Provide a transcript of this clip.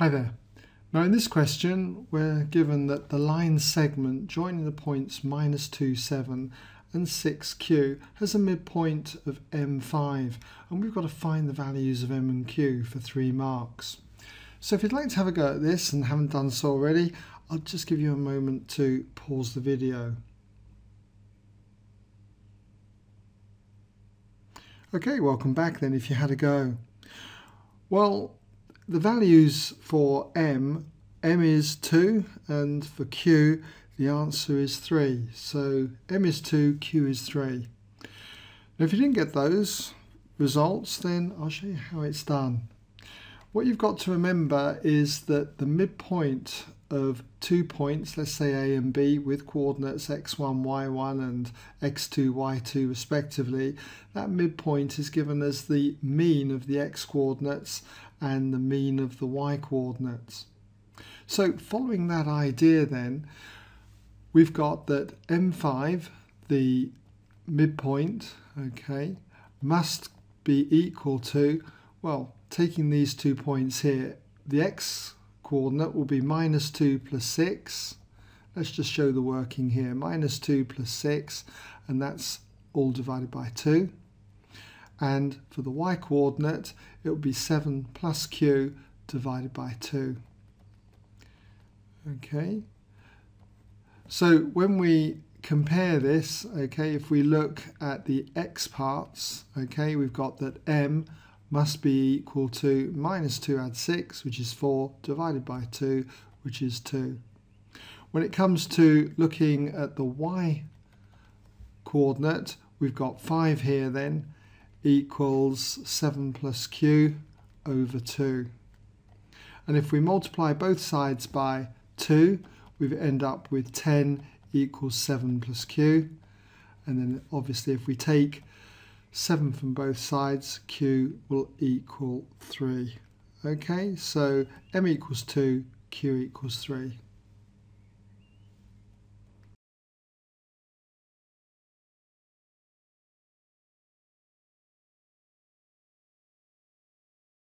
Hi there. Now in this question we're given that the line segment joining the points minus 2, 7 and 6q has a midpoint of m5 and we've got to find the values of m and q for three marks. So if you'd like to have a go at this and haven't done so already, I'll just give you a moment to pause the video. Okay, welcome back then if you had a go. Well, the values for m, m is 2 and for q the answer is 3. So m is 2, q is 3. Now if you didn't get those results then I'll show you how it's done. What you've got to remember is that the midpoint of two points, let's say A and B, with coordinates x1, y1 and x2, y2 respectively, that midpoint is given as the mean of the x coordinates and the mean of the y coordinates. So following that idea then, we've got that m5, the midpoint, okay, must be equal to, well, taking these two points here, the x coordinate will be minus 2 plus 6. Let's just show the working here. Minus 2 plus 6, and that's all divided by 2. And for the y coordinate, it will be 7 plus q divided by 2. Okay. So when we compare this, okay, if we look at the x parts, okay, we've got that m must be equal to minus 2 add 6, which is 4, divided by 2, which is 2. When it comes to looking at the y coordinate, we've got 5 here then, equals 7 plus q over 2. And if we multiply both sides by 2, we end up with 10 equals 7 plus q. And then obviously if we take 7 from both sides, q will equal 3. Okay, so m equals 2, q equals 3.